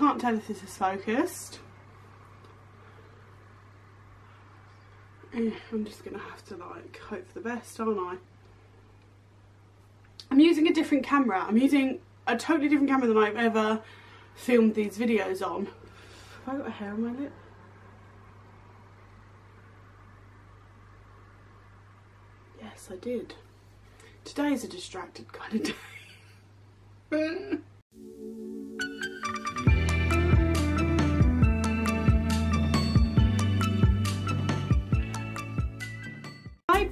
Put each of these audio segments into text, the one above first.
can't tell if this is focused. Eh, I'm just gonna have to like hope for the best, aren't I? I'm using a different camera. I'm using a totally different camera than I've ever filmed these videos on. Have I got a hair on my lip? Yes, I did. Today is a distracted kind of day.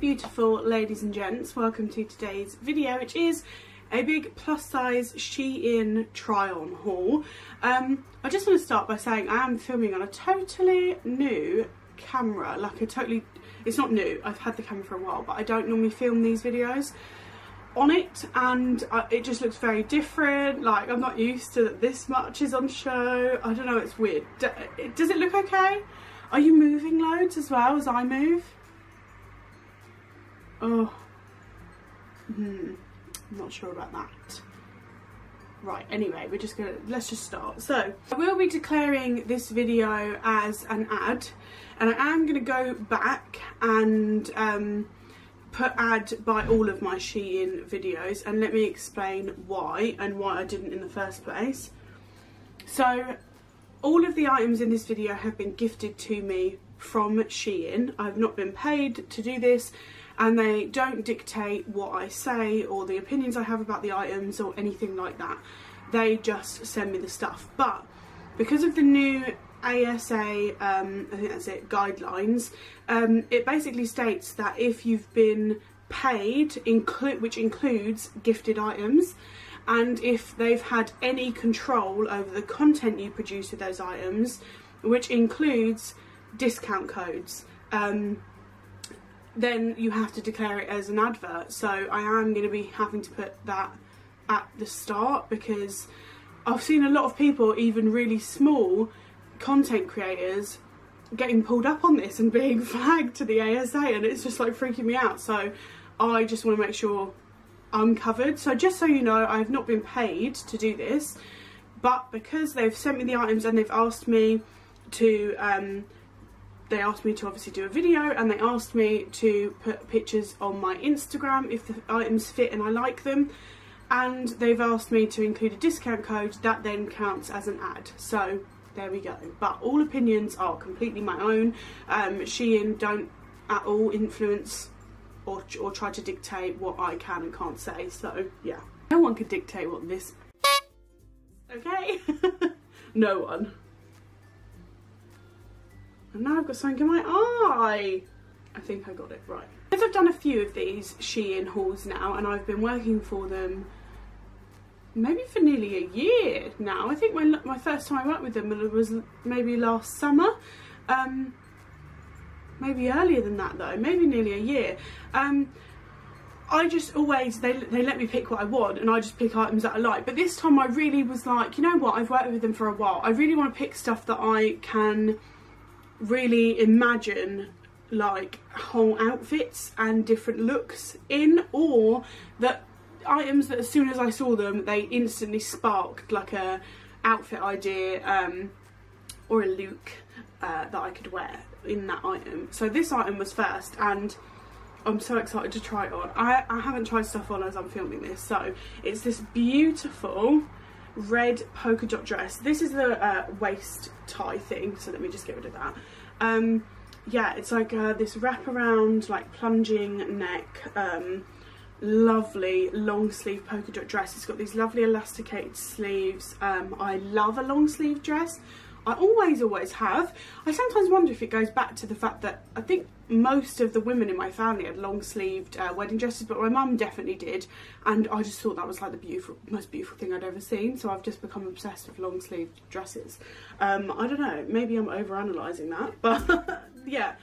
Beautiful ladies and gents, welcome to today's video which is a big plus size Shein try on haul. Um, I just want to start by saying I am filming on a totally new camera, like a totally, it's not new, I've had the camera for a while but I don't normally film these videos on it and uh, it just looks very different like I'm not used to that this much is on show I don't know it's weird. Does it look okay? Are you moving loads as well as I move oh. Hmm. I'm not sure about that. Right anyway we're just gonna let's just start. So I will be declaring this video as an ad and I am gonna go back and um, put ad by all of my Shein videos and let me explain why and why I didn't in the first place. So all of the items in this video have been gifted to me from Shein. I've not been paid to do this and they don't dictate what I say or the opinions I have about the items or anything like that. They just send me the stuff. But because of the new ASA, um, I think that's it, guidelines, um, it basically states that if you've been paid, inclu which includes gifted items, and if they've had any control over the content you produce with those items, which includes discount codes, um, then you have to declare it as an advert. So I am going to be having to put that at the start because I've seen a lot of people, even really small, content creators getting pulled up on this and being flagged to the ASA and it's just like freaking me out so I just want to make sure I'm covered so just so you know I have not been paid to do this but because they've sent me the items and they've asked me to um, they asked me to obviously do a video and they asked me to put pictures on my Instagram if the items fit and I like them and they've asked me to include a discount code that then counts as an ad so there we go. But all opinions are completely my own. Um, Shein don't at all influence or, or try to dictate what I can and can't say. So yeah, no one can dictate what this. Okay, no one. And now I've got something in my eye. I think I got it right. Because I've done a few of these Shein hauls now and I've been working for them maybe for nearly a year now. I think my, my first time I worked with them was maybe last summer. Um, maybe earlier than that though, maybe nearly a year. Um, I just always, they, they let me pick what I want and I just pick items that I like. But this time I really was like, you know what, I've worked with them for a while. I really want to pick stuff that I can really imagine like whole outfits and different looks in or that items that as soon as I saw them they instantly sparked like a outfit idea um, or a look uh, that I could wear in that item. So this item was first and I'm so excited to try it on. I, I haven't tried stuff on as I'm filming this so it's this beautiful red polka dot dress. This is the uh, waist tie thing so let me just get rid of that. Um, yeah it's like uh, this wraparound like plunging neck um, lovely long sleeve polka dot dress. It's got these lovely elasticated sleeves. Um, I love a long sleeve dress. I always, always have. I sometimes wonder if it goes back to the fact that I think most of the women in my family had long sleeved uh, wedding dresses, but my mum definitely did. And I just thought that was like the beautiful, most beautiful thing I'd ever seen. So I've just become obsessed with long sleeved dresses. Um, I don't know, maybe I'm overanalyzing that, but yeah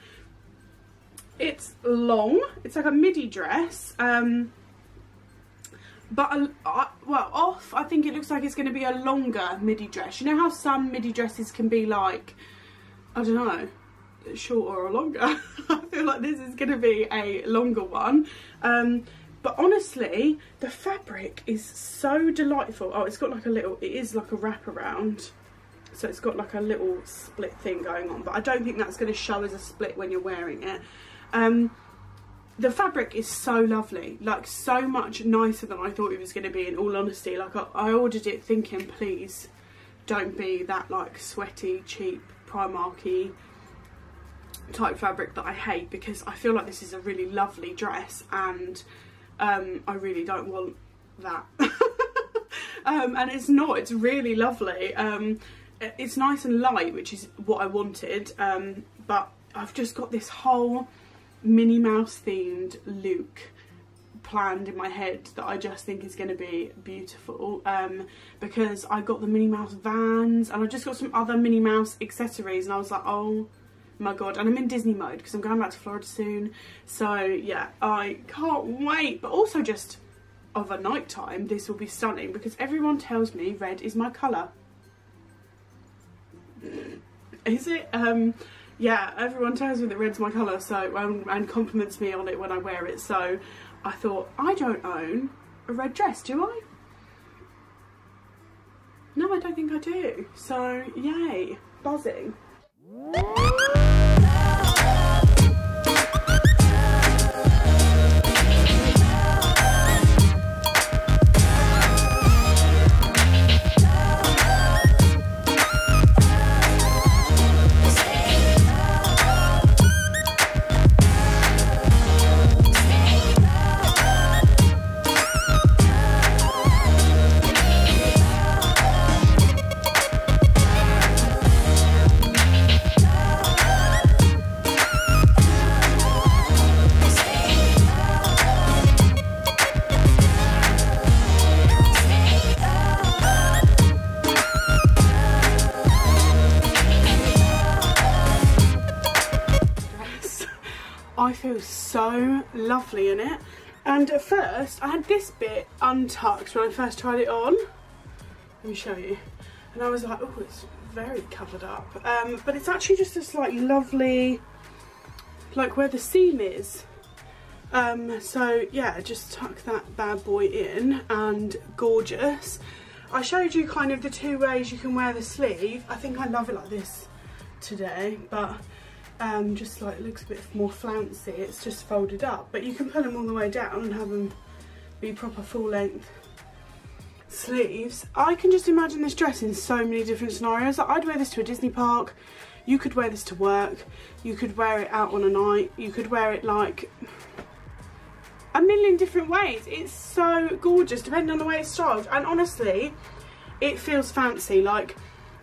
it's long it's like a midi dress um but uh, well off I think it looks like it's going to be a longer midi dress you know how some midi dresses can be like I don't know shorter or longer. I feel like this is going to be a longer one. Um but honestly the fabric is so delightful. Oh it's got like a little it is like a wraparound. So it's got like a little split thing going on but I don't think that's going to show as a split when you're wearing it. Um, the fabric is so lovely like so much nicer than I thought it was going to be in all honesty. Like I, I ordered it thinking please don't be that like sweaty cheap Primarky type fabric that I hate because I feel like this is a really lovely dress and um, I really don't want that. Um, and it's not it's really lovely. Um, it's nice and light which is what I wanted um, but I've just got this whole Minnie Mouse themed look planned in my head that I just think is going to be beautiful. Um, because I got the Minnie Mouse vans and I just got some other Minnie Mouse accessories and I was like oh my god and I'm in Disney mode because I'm going back to Florida soon. So yeah I can't wait. But also just of a night time this will be stunning because everyone tells me red is my colour. Is it? Um yeah everyone tells me that red's my colour so um, and compliments me on it when I wear it. So I thought I don't own a red dress do I? No I don't think I do. So yay. Buzzing I feel so lovely in it. And at first, I had this bit untucked when I first tried it on. Let me show you. And I was like, oh, it's very covered up. Um, but it's actually just this like lovely, like where the seam is. Um, so yeah, just tuck that bad boy in and gorgeous. I showed you kind of the two ways you can wear the sleeve. I think I love it like this today, but um, just like looks a bit more flouncy. It's just folded up, but you can pull them all the way down and have them be proper full length sleeves. I can just imagine this dress in so many different scenarios. Like I'd wear this to a Disney park. You could wear this to work. You could wear it out on a night. You could wear it like a million different ways. It's so gorgeous depending on the way it's styled. And honestly, it feels fancy. Like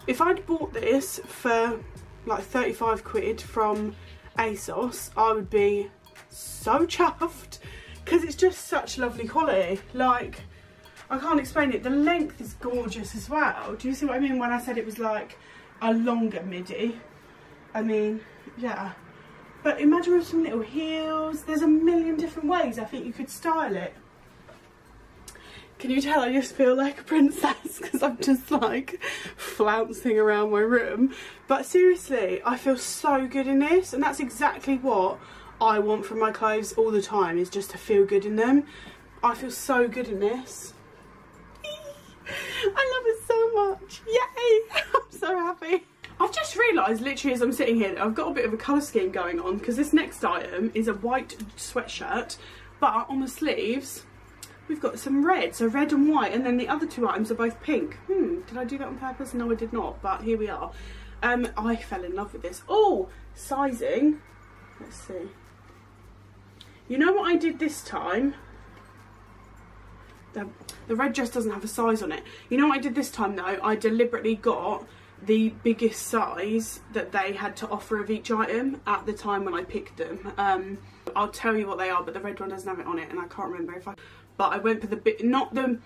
if I'd bought this for like 35 quid from ASOS, I would be so chuffed because it's just such lovely quality. Like, I can't explain it. The length is gorgeous as well. Do you see what I mean when I said it was like a longer midi? I mean, yeah. But imagine with some little heels. There's a million different ways I think you could style it. Can you tell I just feel like a princess because I'm just like flouncing around my room. But seriously, I feel so good in this and that's exactly what I want from my clothes all the time is just to feel good in them. I feel so good in this. I love it so much. Yay! I'm so happy. I've just realised literally as I'm sitting here I've got a bit of a colour scheme going on because this next item is a white sweatshirt but on the sleeves we've got some red, so red and white, and then the other two items are both pink. Hmm, did I do that on purpose? No, I did not, but here we are. Um, I fell in love with this. Oh, sizing. Let's see. You know what I did this time? The, the red dress doesn't have a size on it. You know what I did this time though? I deliberately got the biggest size that they had to offer of each item at the time when I picked them. Um, I'll tell you what they are, but the red one doesn't have it on it and I can't remember if I but I went for the bit not the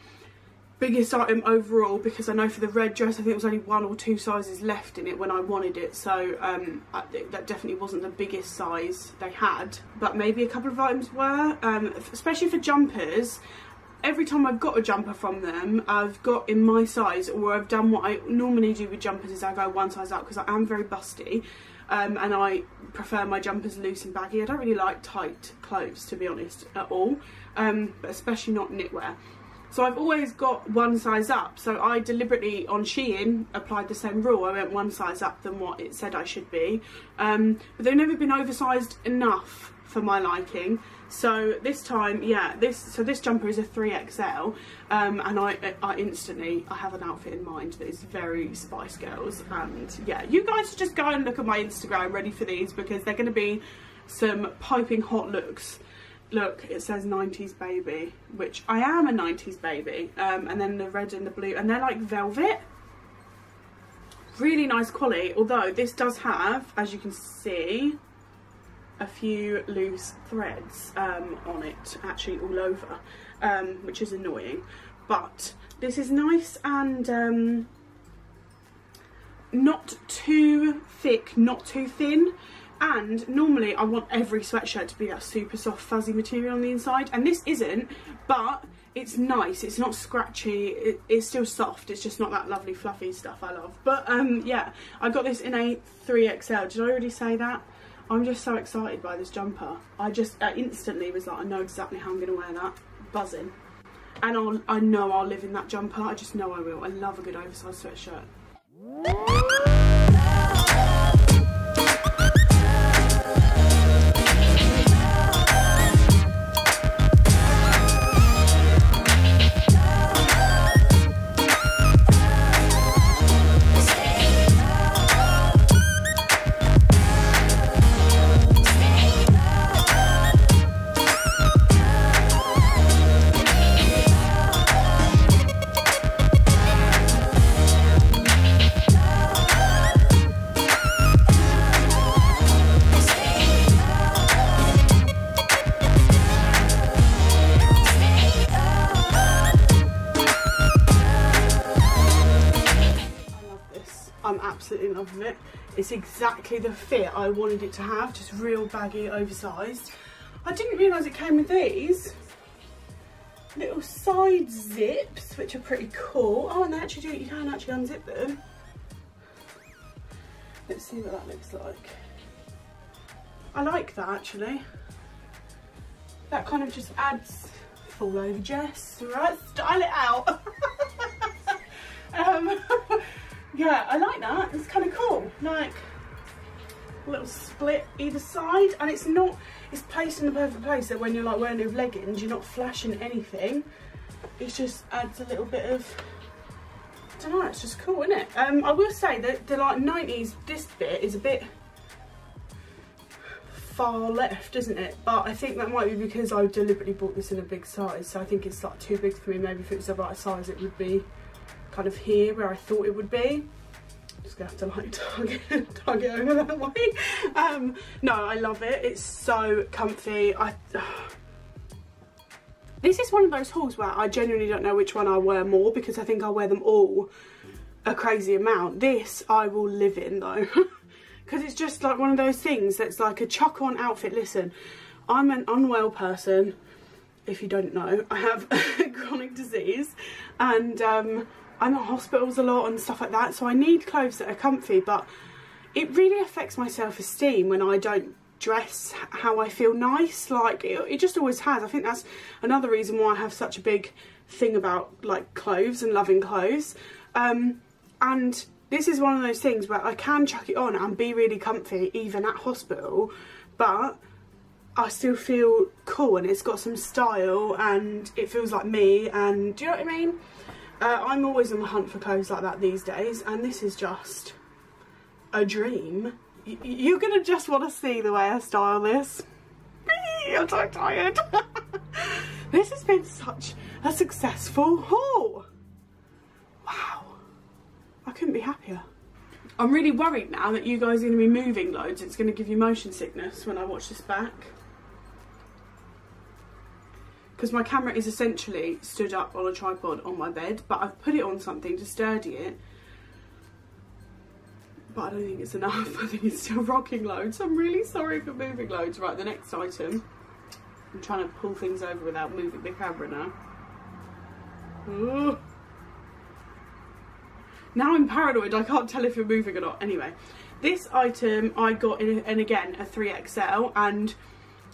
biggest item overall because I know for the red dress I think it was only one or two sizes left in it when I wanted it. So um, I, that definitely wasn't the biggest size they had but maybe a couple of items were. Um, especially for jumpers. Every time I've got a jumper from them I've got in my size or I've done what I normally do with jumpers is I go one size up because I am very busty um, and I prefer my jumpers loose and baggy. I don't really like tight clothes to be honest at all, um, but especially not knitwear. So I've always got one size up. So I deliberately on Shein applied the same rule. I went one size up than what it said I should be. Um, but they've never been oversized enough for my liking. So this time, yeah, this so this jumper is a 3XL um, and I, I instantly, I have an outfit in mind that is very Spice Girls and yeah, you guys just go and look at my Instagram ready for these because they're going to be some piping hot looks look it says 90s baby which I am a 90s baby um, and then the red and the blue and they're like velvet. Really nice quality although this does have as you can see a few loose threads um, on it actually all over um, which is annoying. But this is nice and um, not too thick not too thin and normally I want every sweatshirt to be that super soft fuzzy material on the inside. And this isn't but it's nice. It's not scratchy. It, it's still soft. It's just not that lovely fluffy stuff I love. But um yeah I got this in a 3XL did I already say that? I'm just so excited by this jumper. I just uh, instantly was like I know exactly how I'm going to wear that. Buzzing. And I'll, I know I'll live in that jumper. I just know I will. I love a good oversized sweatshirt It's exactly the fit I wanted it to have, just real baggy, oversized. I didn't realise it came with these little side zips, which are pretty cool. Oh, and they actually do, you can actually unzip them. Let's see what that looks like. I like that actually. That kind of just adds, fall over Jess, right, style it out. um, yeah, I like that. It's kind of cool. Like a little split either side, and it's not. It's placed in the perfect place that when you're like wearing those leggings, you're not flashing anything. It just adds a little bit of. I don't know. It's just cool, isn't it? Um, I will say that the like 90s. This bit is a bit far left isn't it but I think that might be because I deliberately bought this in a big size so I think it's like too big for me maybe if it was the right size it would be kind of here where I thought it would be. Just gonna have to like tug it, over that way. Um, no, I love it. It's so comfy. I. This is one of those hauls where I genuinely don't know which one I wear more because I think I wear them all a crazy amount. This I will live in though. Because it's just like one of those things that's like a chuck on outfit. Listen, I'm an unwell person if you don't know, I have chronic disease and um, I'm at hospitals a lot and stuff like that so I need clothes that are comfy but it really affects my self-esteem when I don't dress how I feel nice like it, it, just always has. I think that's another reason why I have such a big thing about like clothes and loving clothes. Um, and this is one of those things where I can chuck it on and be really comfy even at hospital but I still feel cool and it's got some style and it feels like me and do you know what I mean uh, I'm always on the hunt for clothes like that these days and this is just a dream. Y you're to just want to see the way I style this. I'm so tired. this has been such a successful haul. Wow. I couldn't be happier. I'm really worried now that you guys are going to be moving loads. It's going to give you motion sickness when I watch this back because my camera is essentially stood up on a tripod on my bed but I've put it on something to sturdy it. But I don't think it's enough. I think it's still rocking loads. I'm really sorry for moving loads. Right the next item. I'm trying to pull things over without moving the camera now. Ooh. now I'm paranoid. I can't tell if you're moving or not. Anyway this item I got in, in again a 3XL and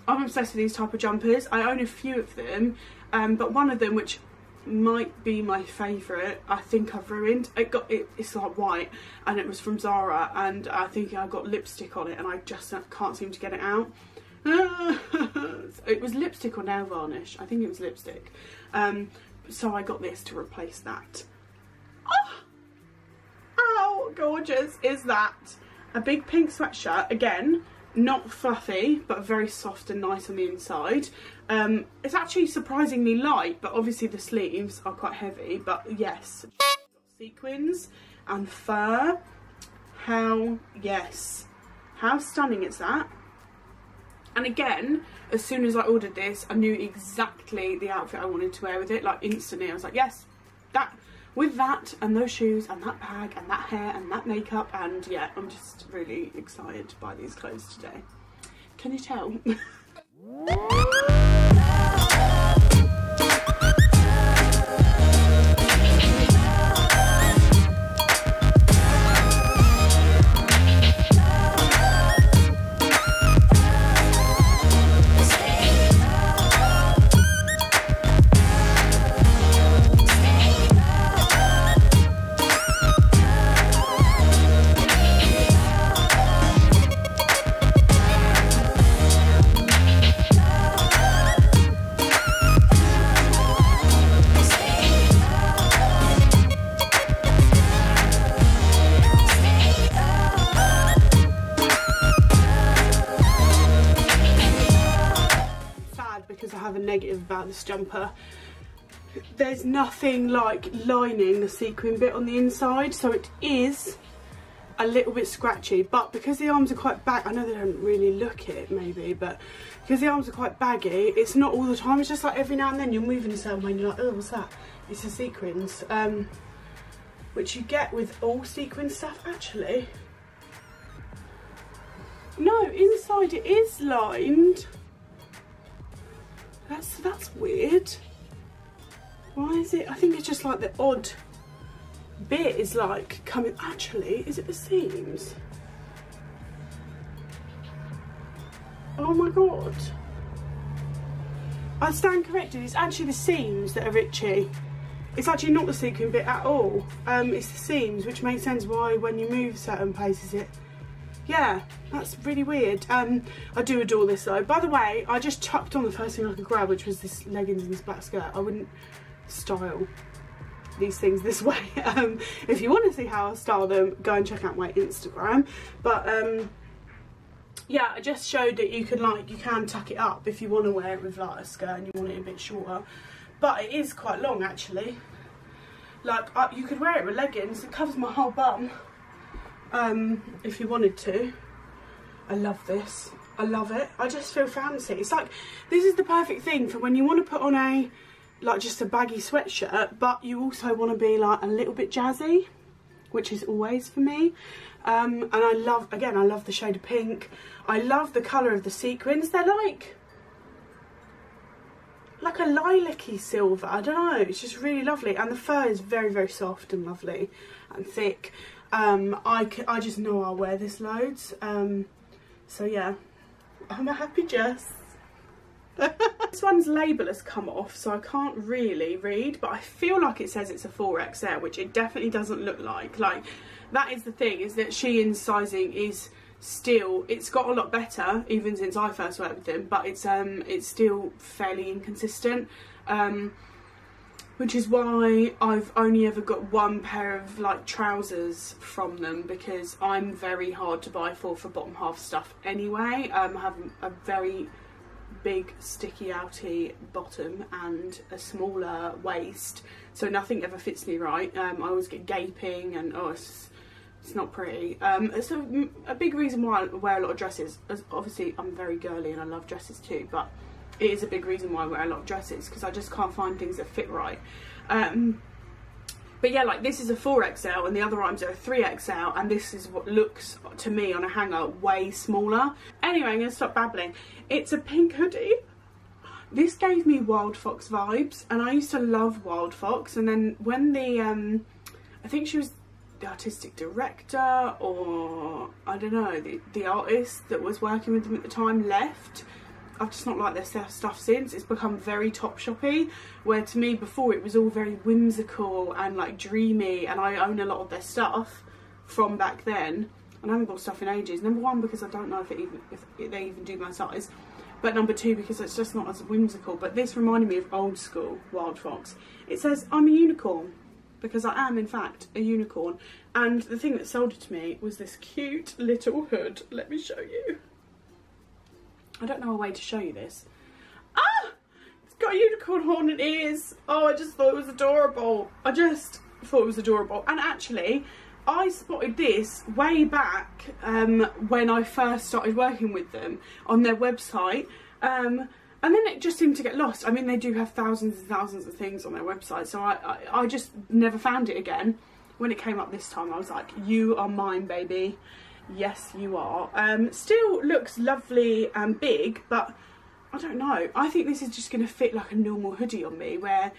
I'm obsessed with these type of jumpers. I own a few of them, um, but one of them which might be my favourite. I think I've ruined. It got it, it's like white and it was from Zara and I think I got lipstick on it and I just can't seem to get it out. it was lipstick or nail varnish. I think it was lipstick. Um, so I got this to replace that. Oh, how gorgeous is that? A big pink sweatshirt again not fluffy but very soft and nice on the inside. Um, it's actually surprisingly light but obviously the sleeves are quite heavy but yes. Sequins and fur. How yes. How stunning is that? And again as soon as I ordered this I knew exactly the outfit I wanted to wear with it like instantly. I was like yes that with that and those shoes and that bag and that hair and that makeup and yeah I'm just really excited by these clothes today. Can you tell this jumper. There's nothing like lining the sequin bit on the inside so it is a little bit scratchy. But because the arms are quite back I know they don't really look it maybe but because the arms are quite baggy it's not all the time. It's just like every now and then you're moving way and you're like oh what's that? It's a sequins um, which you get with all sequin stuff actually. No inside it is lined that's, that's weird. Why is it? I think it's just like the odd bit is like coming. Actually, is it the seams? Oh my god. I stand corrected. It's actually the seams that are itchy. It's actually not the sequin bit at all. Um, it's the seams, which makes sense why when you move certain places it yeah, that's really weird. Um, I do adore this though. By the way, I just chucked on the first thing I could grab, which was this leggings and this black skirt. I wouldn't style these things this way. Um, if you want to see how I style them, go and check out my Instagram. But um, yeah, I just showed that you can like, you can tuck it up if you want to wear it with like a skirt and you want it a bit shorter. But it is quite long actually. Like, uh, you could wear it with leggings. It covers my whole bum um, if you wanted to. I love this. I love it. I just feel fancy. It's like, this is the perfect thing for when you want to put on a, like just a baggy sweatshirt, but you also want to be like a little bit jazzy, which is always for me. Um, and I love, again, I love the shade of pink. I love the colour of the sequins. They're like, like a lilac-y silver. I don't know. It's just really lovely. And the fur is very, very soft and lovely and thick. Um, I, I just know I'll wear this loads. Um, so yeah, I'm a happy Jess. this one's label has come off so I can't really read but I feel like it says it's a 4XL which it definitely doesn't look like like that is the thing is that Shein's sizing is still it's got a lot better even since I first worked with them but it's um it's still fairly inconsistent um which is why I've only ever got one pair of like trousers from them because I'm very hard to buy for for bottom half stuff anyway. Um, I have a very big sticky outy bottom and a smaller waist so nothing ever fits me right. Um, I always get gaping and oh it's, it's not pretty. Um, a, a big reason why I wear a lot of dresses. is Obviously I'm very girly and I love dresses too but it is a big reason why I wear a lot of dresses because I just can't find things that fit right. Um, but yeah, like this is a 4XL and the other items are a 3XL and this is what looks to me on a hanger way smaller. Anyway, I'm going to stop babbling. It's a pink hoodie. This gave me Wild Fox vibes and I used to love Wild Fox and then when the, um, I think she was the artistic director or I don't know, the, the artist that was working with them at the time left, I've just not liked their stuff since. It's become very Topshopy, where to me before it was all very whimsical and like dreamy, and I own a lot of their stuff from back then. And I haven't bought stuff in ages. Number one, because I don't know if, even, if they even do my size. But number two, because it's just not as whimsical. But this reminded me of old school Wild Fox. It says, I'm a unicorn because I am in fact a unicorn and the thing that sold it to me was this cute little hood let me show you I don't know a way to show you this ah it's got a unicorn horn and ears oh I just thought it was adorable I just thought it was adorable and actually I spotted this way back um, when I first started working with them on their website um, and then it just seemed to get lost. I mean, they do have thousands and thousands of things on their website, so I, I, I just never found it again. When it came up this time, I was like, you are mine, baby. Yes, you are. Um, still looks lovely and big, but I don't know. I think this is just going to fit like a normal hoodie on me, where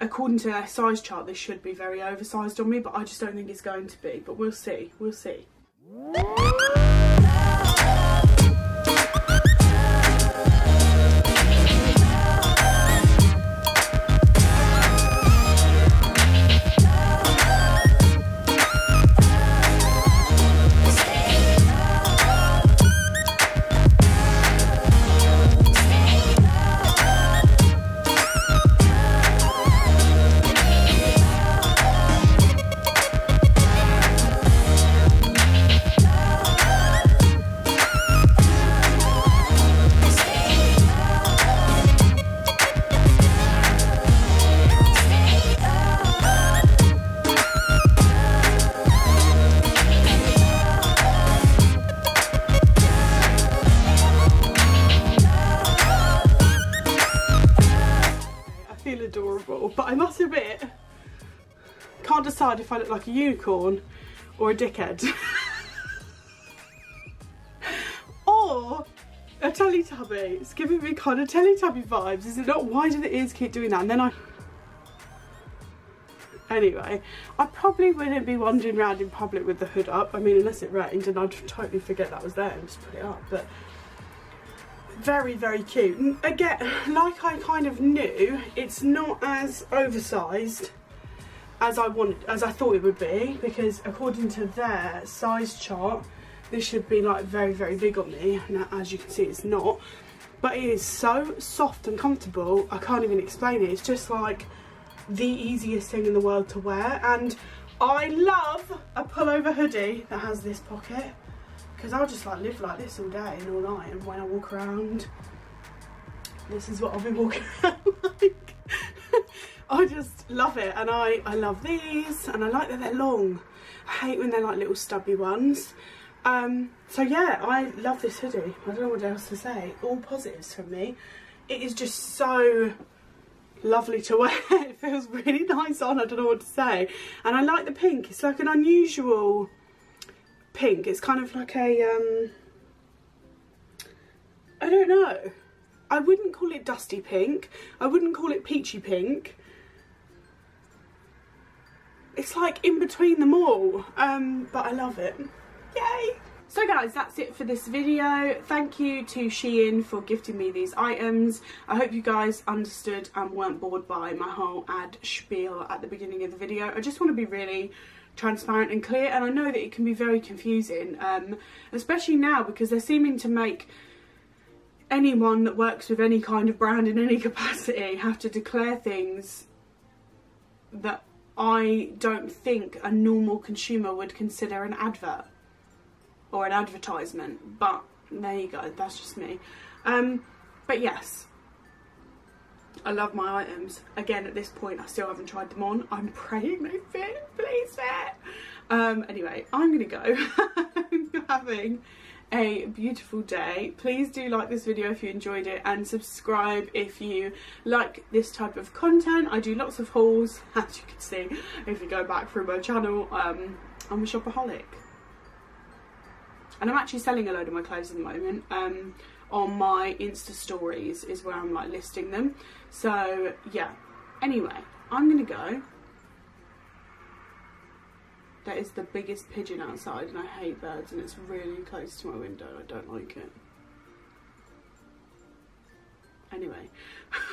according to their size chart, this should be very oversized on me, but I just don't think it's going to be. But we'll see. We'll see. Decide if I look like a unicorn or a dickhead. or a Teletubby. It's giving me kind of Teletubby vibes. Is it not? Why do the ears keep doing that? And then I... Anyway, I probably wouldn't be wandering around in public with the hood up. I mean, unless it rained and I'd totally forget that was there and just put it up. But very, very cute. Again, like I kind of knew, it's not as oversized as I want, as I thought it would be, because according to their size chart, this should be like very, very big on me. Now, as you can see, it's not. But it is so soft and comfortable, I can't even explain it. It's just like the easiest thing in the world to wear. And I love a pullover hoodie that has this pocket. Because I'll just like live like this all day and all night. And when I walk around, this is what I'll be walking around like. I just love it and I, I love these and I like that they're long. I hate when they're like little stubby ones. Um, so yeah, I love this hoodie. I don't know what else to say. All positives from me. It is just so lovely to wear. it feels really nice on. I don't know what to say. And I like the pink. It's like an unusual pink. It's kind of like a, um, I don't know. I wouldn't call it dusty pink. I wouldn't call it peachy pink it's like in between them all um, but I love it yay so guys that's it for this video thank you to Shein for gifting me these items I hope you guys understood and weren't bored by my whole ad spiel at the beginning of the video I just want to be really transparent and clear and I know that it can be very confusing um, especially now because they're seeming to make anyone that works with any kind of brand in any capacity have to declare things that I don't think a normal consumer would consider an advert or an advertisement. But there you go that's just me. Um, but yes I love my items again at this point I still haven't tried them on I'm praying they fit please fit um, anyway I'm gonna go I'm having a beautiful day. Please do like this video if you enjoyed it and subscribe if you like this type of content. I do lots of hauls, as you can see if you go back through my channel. Um, I'm a shopaholic. And I'm actually selling a load of my clothes at the moment. Um, on my Insta stories is where I'm like listing them. So yeah, anyway, I'm gonna go. That is the biggest pigeon outside and I hate birds and it's really close to my window. I don't like it. Anyway,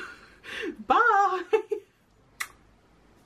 bye!